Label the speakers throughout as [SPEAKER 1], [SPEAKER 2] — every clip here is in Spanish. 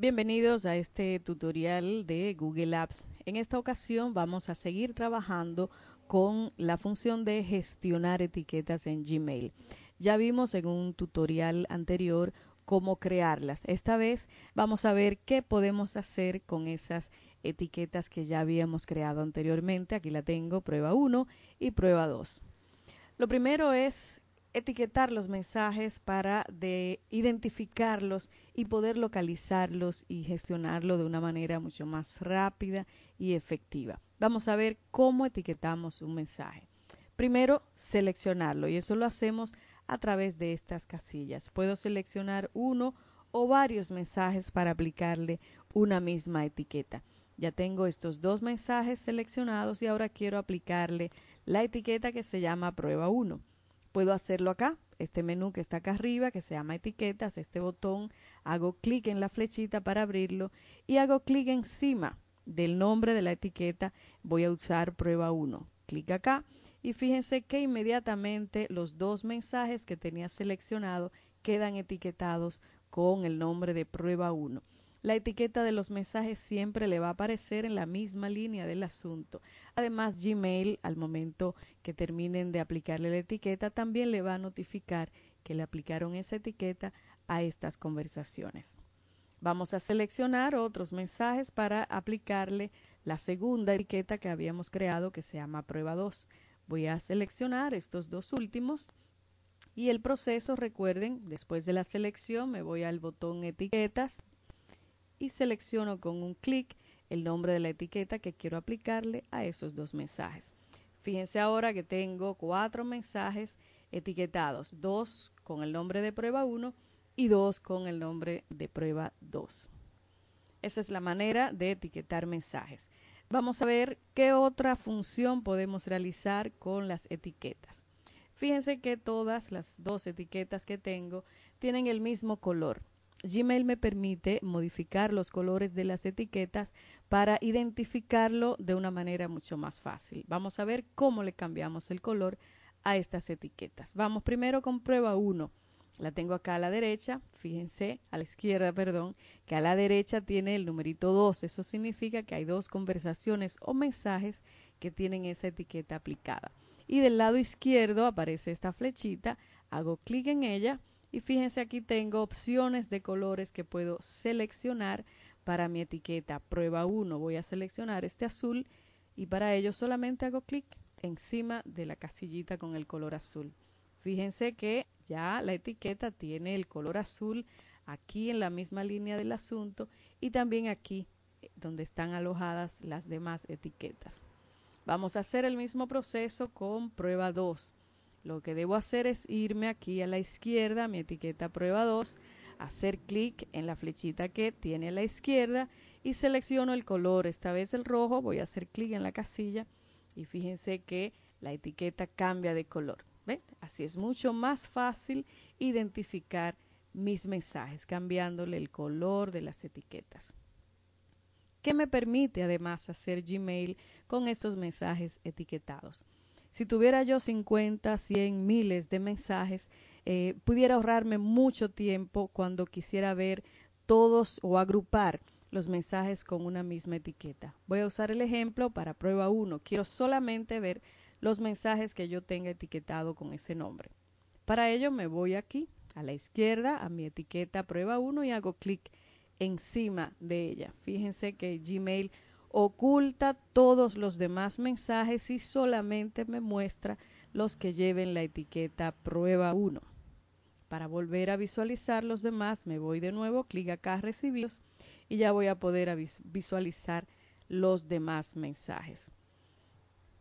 [SPEAKER 1] Bienvenidos a este tutorial de Google Apps. En esta ocasión vamos a seguir trabajando con la función de gestionar etiquetas en Gmail. Ya vimos en un tutorial anterior cómo crearlas. Esta vez vamos a ver qué podemos hacer con esas etiquetas que ya habíamos creado anteriormente. Aquí la tengo, prueba 1 y prueba 2. Lo primero es etiquetar los mensajes para de identificarlos y poder localizarlos y gestionarlo de una manera mucho más rápida y efectiva. Vamos a ver cómo etiquetamos un mensaje. Primero, seleccionarlo y eso lo hacemos a través de estas casillas. Puedo seleccionar uno o varios mensajes para aplicarle una misma etiqueta. Ya tengo estos dos mensajes seleccionados y ahora quiero aplicarle la etiqueta que se llama prueba 1 puedo hacerlo acá, este menú que está acá arriba, que se llama etiquetas, este botón, hago clic en la flechita para abrirlo y hago clic encima del nombre de la etiqueta, voy a usar prueba 1. Clic acá y fíjense que inmediatamente los dos mensajes que tenía seleccionado quedan etiquetados con el nombre de prueba 1 la etiqueta de los mensajes siempre le va a aparecer en la misma línea del asunto. Además, Gmail, al momento que terminen de aplicarle la etiqueta, también le va a notificar que le aplicaron esa etiqueta a estas conversaciones. Vamos a seleccionar otros mensajes para aplicarle la segunda etiqueta que habíamos creado que se llama prueba 2. Voy a seleccionar estos dos últimos y el proceso, recuerden, después de la selección me voy al botón etiquetas y selecciono con un clic el nombre de la etiqueta que quiero aplicarle a esos dos mensajes. Fíjense ahora que tengo cuatro mensajes etiquetados, dos con el nombre de prueba 1 y dos con el nombre de prueba 2. Esa es la manera de etiquetar mensajes. Vamos a ver qué otra función podemos realizar con las etiquetas. Fíjense que todas las dos etiquetas que tengo tienen el mismo color. Gmail me permite modificar los colores de las etiquetas para identificarlo de una manera mucho más fácil. Vamos a ver cómo le cambiamos el color a estas etiquetas. Vamos primero con prueba 1. La tengo acá a la derecha, fíjense, a la izquierda, perdón, que a la derecha tiene el numerito 2. Eso significa que hay dos conversaciones o mensajes que tienen esa etiqueta aplicada. Y del lado izquierdo aparece esta flechita, hago clic en ella y fíjense aquí tengo opciones de colores que puedo seleccionar para mi etiqueta. Prueba 1, voy a seleccionar este azul y para ello solamente hago clic encima de la casillita con el color azul. Fíjense que ya la etiqueta tiene el color azul aquí en la misma línea del asunto y también aquí eh, donde están alojadas las demás etiquetas. Vamos a hacer el mismo proceso con prueba 2. Lo que debo hacer es irme aquí a la izquierda, mi etiqueta prueba 2, hacer clic en la flechita que tiene a la izquierda y selecciono el color, esta vez el rojo, voy a hacer clic en la casilla y fíjense que la etiqueta cambia de color. ¿Ven? Así es mucho más fácil identificar mis mensajes, cambiándole el color de las etiquetas. ¿Qué me permite además hacer Gmail con estos mensajes etiquetados? Si tuviera yo 50, 100, miles de mensajes, eh, pudiera ahorrarme mucho tiempo cuando quisiera ver todos o agrupar los mensajes con una misma etiqueta. Voy a usar el ejemplo para prueba 1. Quiero solamente ver los mensajes que yo tenga etiquetado con ese nombre. Para ello me voy aquí a la izquierda a mi etiqueta prueba 1 y hago clic encima de ella. Fíjense que Gmail oculta todos los demás mensajes y solamente me muestra los que lleven la etiqueta prueba 1. Para volver a visualizar los demás, me voy de nuevo, clic acá recibidos y ya voy a poder visualizar los demás mensajes.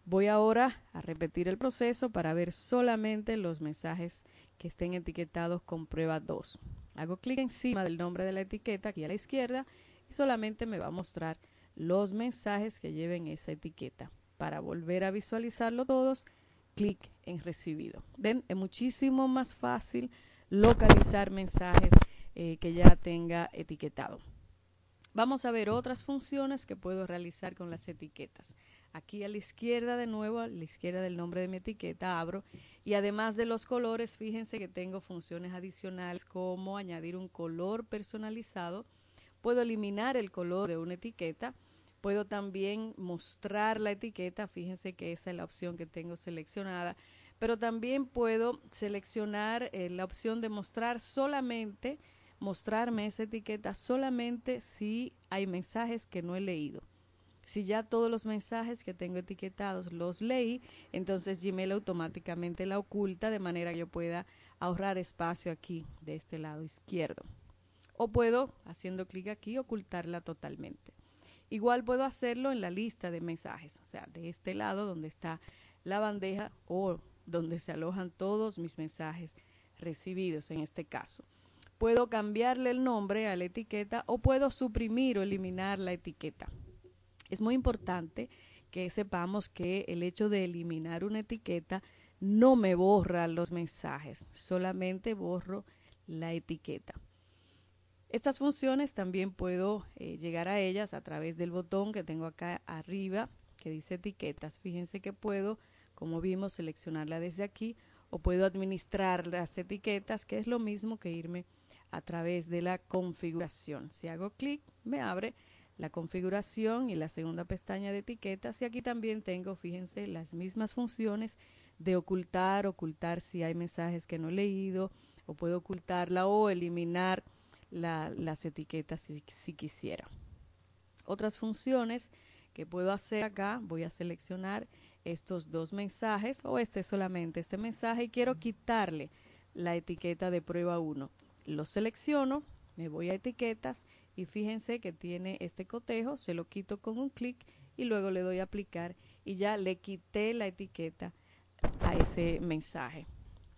[SPEAKER 1] Voy ahora a repetir el proceso para ver solamente los mensajes que estén etiquetados con prueba 2. Hago clic encima del nombre de la etiqueta aquí a la izquierda y solamente me va a mostrar los mensajes que lleven esa etiqueta. Para volver a visualizarlo todos, clic en recibido. Ven, es muchísimo más fácil localizar mensajes eh, que ya tenga etiquetado. Vamos a ver otras funciones que puedo realizar con las etiquetas. Aquí a la izquierda de nuevo, a la izquierda del nombre de mi etiqueta, abro y además de los colores, fíjense que tengo funciones adicionales como añadir un color personalizado puedo eliminar el color de una etiqueta, puedo también mostrar la etiqueta, fíjense que esa es la opción que tengo seleccionada, pero también puedo seleccionar eh, la opción de mostrar solamente, mostrarme esa etiqueta solamente si hay mensajes que no he leído. Si ya todos los mensajes que tengo etiquetados los leí, entonces Gmail automáticamente la oculta de manera que yo pueda ahorrar espacio aquí de este lado izquierdo. O puedo, haciendo clic aquí, ocultarla totalmente. Igual puedo hacerlo en la lista de mensajes, o sea, de este lado donde está la bandeja o donde se alojan todos mis mensajes recibidos en este caso. Puedo cambiarle el nombre a la etiqueta o puedo suprimir o eliminar la etiqueta. Es muy importante que sepamos que el hecho de eliminar una etiqueta no me borra los mensajes, solamente borro la etiqueta. Estas funciones también puedo eh, llegar a ellas a través del botón que tengo acá arriba que dice etiquetas. Fíjense que puedo, como vimos, seleccionarla desde aquí o puedo administrar las etiquetas, que es lo mismo que irme a través de la configuración. Si hago clic, me abre la configuración y la segunda pestaña de etiquetas y aquí también tengo, fíjense, las mismas funciones de ocultar, ocultar si hay mensajes que no he leído o puedo ocultarla o eliminar las etiquetas si, si quisiera. Otras funciones que puedo hacer acá, voy a seleccionar estos dos mensajes o este solamente este mensaje y quiero quitarle la etiqueta de prueba 1. Lo selecciono, me voy a etiquetas y fíjense que tiene este cotejo, se lo quito con un clic y luego le doy a aplicar y ya le quité la etiqueta a ese mensaje.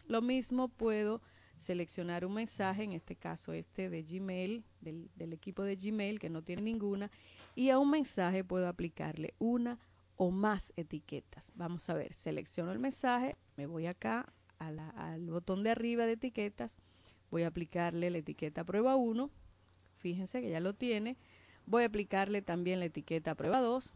[SPEAKER 1] Lo mismo puedo seleccionar un mensaje, en este caso este de Gmail, del, equipo de Gmail que no tiene ninguna, y a un mensaje puedo aplicarle una o más etiquetas. Vamos a ver, selecciono el mensaje, me voy acá al botón de arriba de etiquetas, voy a aplicarle la etiqueta prueba 1, fíjense que ya lo tiene. Voy a aplicarle también la etiqueta prueba 2,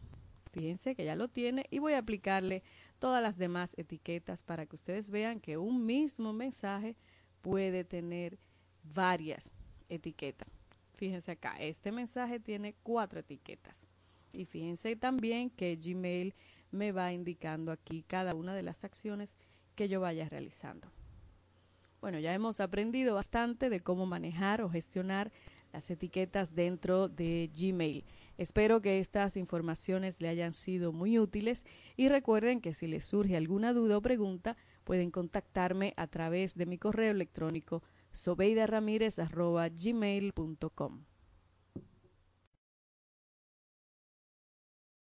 [SPEAKER 1] fíjense que ya lo tiene. Y voy a aplicarle todas las demás etiquetas para que ustedes vean que un mismo mensaje puede tener varias etiquetas. Fíjense acá, este mensaje tiene cuatro etiquetas. Y fíjense también que Gmail me va indicando aquí cada una de las acciones que yo vaya realizando. Bueno, ya hemos aprendido bastante de cómo manejar o gestionar las etiquetas dentro de Gmail. Espero que estas informaciones le hayan sido muy útiles y recuerden que si les surge alguna duda o pregunta pueden contactarme a través de mi correo electrónico sobeidaramírez.gmail.com.